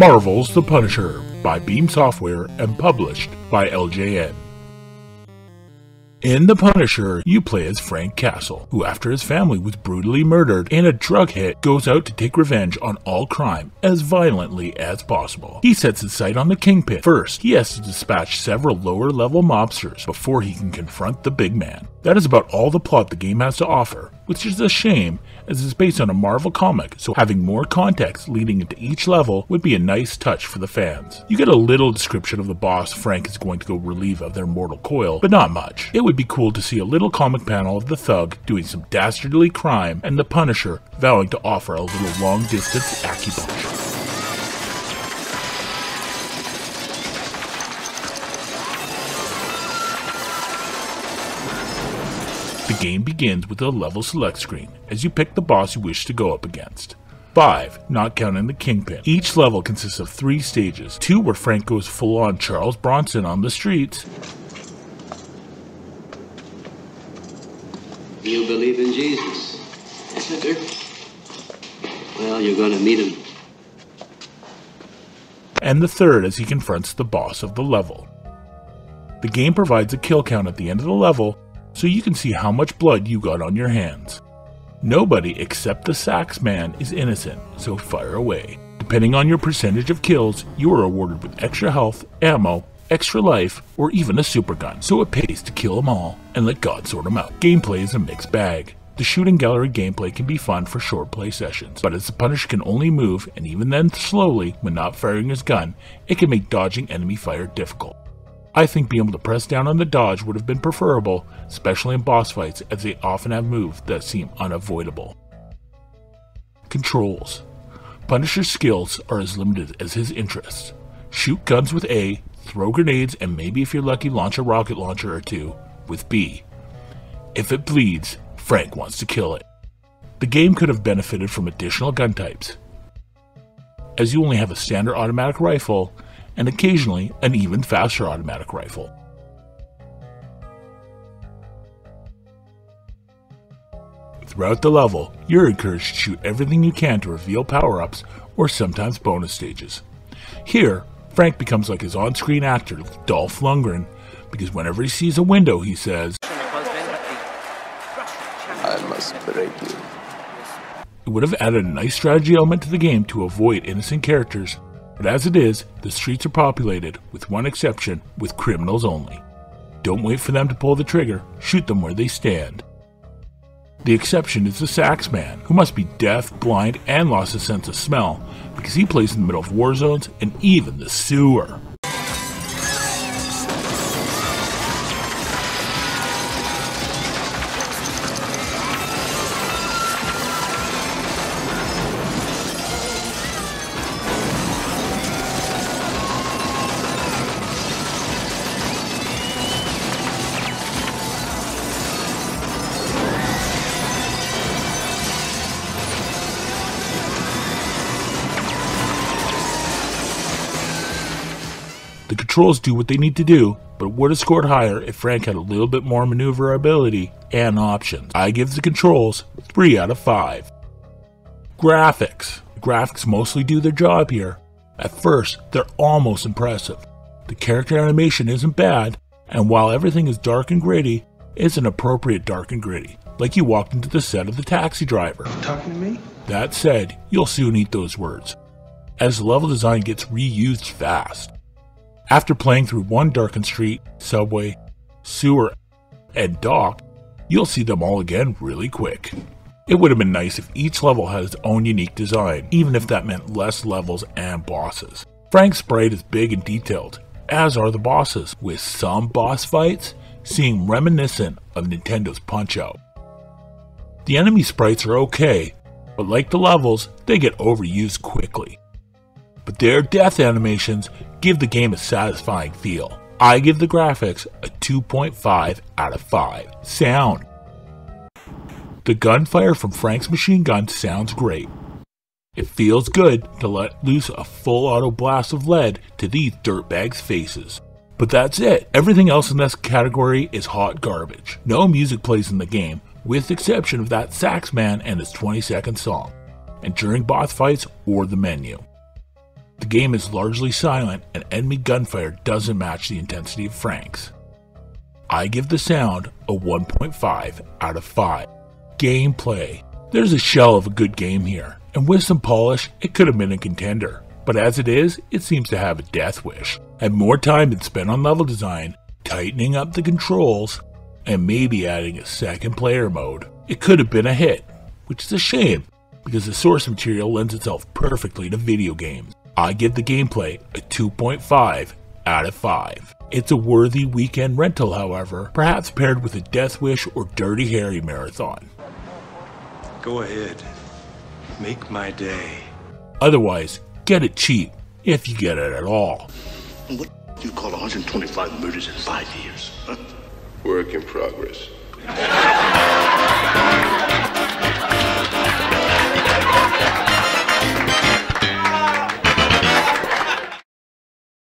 Marvel's The Punisher by Beam Software and published by LJN. In The Punisher, you play as Frank Castle, who, after his family was brutally murdered in a drug hit, goes out to take revenge on all crime as violently as possible. He sets his sight on the Kingpin. First, he has to dispatch several lower level mobsters before he can confront the big man. That is about all the plot the game has to offer, which is a shame as it's based on a Marvel comic, so having more context leading into each level would be a nice touch for the fans. You get a little description of the boss Frank is going to go relieve of their mortal coil, but not much. It would be cool to see a little comic panel of the thug doing some dastardly crime and the Punisher vowing to offer a little long distance acupuncture. The game begins with a level select screen as you pick the boss you wish to go up against. 5, not counting the Kingpin. Each level consists of 3 stages, 2 where Frank goes full on Charles Bronson on the streets, You believe in Jesus? Yes, I. Well, you're going to meet him. and the third as he confronts the boss of the level. The game provides a kill count at the end of the level so you can see how much blood you got on your hands. Nobody except the sax man is innocent, so fire away. Depending on your percentage of kills, you are awarded with extra health, ammo, extra life, or even a super gun, so it pays to kill them all and let God sort them out. Gameplay is a mixed bag. The shooting gallery gameplay can be fun for short play sessions, but as the Punisher can only move, and even then slowly when not firing his gun, it can make dodging enemy fire difficult. I think being able to press down on the dodge would have been preferable, especially in boss fights as they often have moves that seem unavoidable. Controls Punisher's skills are as limited as his interests. Shoot guns with A, throw grenades, and maybe if you're lucky, launch a rocket launcher or two with B. If it bleeds, Frank wants to kill it. The game could have benefited from additional gun types, as you only have a standard automatic rifle and occasionally an even faster automatic rifle. Throughout the level, you're encouraged to shoot everything you can to reveal power ups or sometimes bonus stages. Here, Frank becomes like his on screen actor, Dolph Lundgren, because whenever he sees a window, he says, I must break you. It would have added a nice strategy element to the game to avoid innocent characters, but as it is, the streets are populated, with one exception, with criminals only. Don't wait for them to pull the trigger, shoot them where they stand. The exception is the sax man, who must be deaf, blind, and lost his sense of smell, because he plays in the middle of war zones and even the sewer. The controls do what they need to do, but would have scored higher if Frank had a little bit more maneuverability and options. I give the controls 3 out of 5. Graphics. Graphics mostly do their job here. At first, they're almost impressive. The character animation isn't bad, and while everything is dark and gritty, it's an appropriate dark and gritty, like you walked into the set of The Taxi Driver. Talking to me? That said, you'll soon eat those words, as level design gets reused fast. After playing through one darkened street, subway, sewer, and dock, you'll see them all again really quick. It would have been nice if each level had its own unique design, even if that meant less levels and bosses. Frank's sprite is big and detailed, as are the bosses, with some boss fights seeming reminiscent of Nintendo's Punch Out. The enemy sprites are okay, but like the levels, they get overused quickly. But their death animations give the game a satisfying feel. I give the graphics a 2.5 out of 5. Sound. The gunfire from Frank's machine gun sounds great. It feels good to let loose a full auto blast of lead to these dirtbags' faces. But that's it. Everything else in this category is hot garbage. No music plays in the game, with the exception of that sax man and his 20 second song, and during boss fights or the menu. The game is largely silent and enemy gunfire doesn't match the intensity of Frank's. I give the sound a 1.5 out of 5. Gameplay. There's a shell of a good game here, and with some polish, it could have been a contender. But as it is, it seems to have a death wish. Had more time been spent on level design, tightening up the controls, and maybe adding a second player mode, it could have been a hit, which is a shame because the source material lends itself perfectly to video games. I give the gameplay a 2.5 out of 5. It's a worthy weekend rental, however, perhaps paired with a Death Wish or Dirty Harry marathon. Go ahead. Make my day. Otherwise, get it cheap, if you get it at all. What do you call 125 murders in five years? Huh? Work in progress.